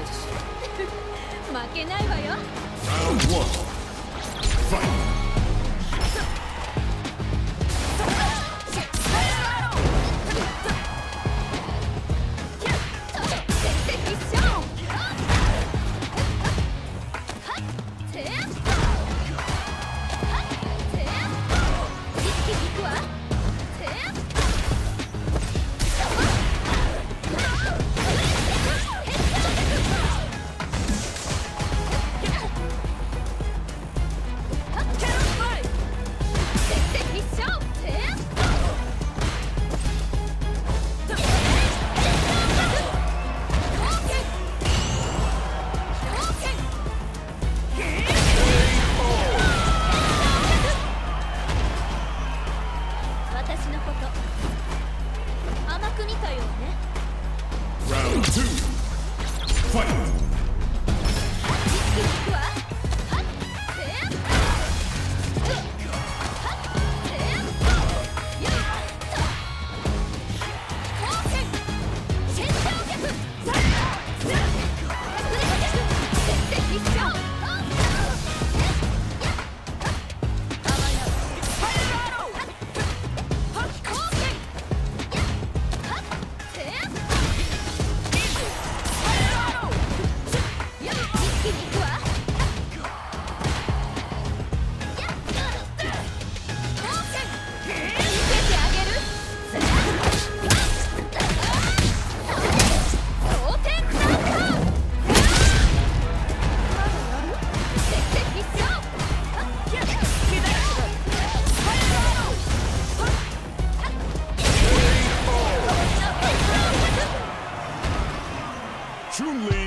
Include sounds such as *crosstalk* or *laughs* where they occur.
ない *laughs* 負けないわよ。Round two. Fight! Julian.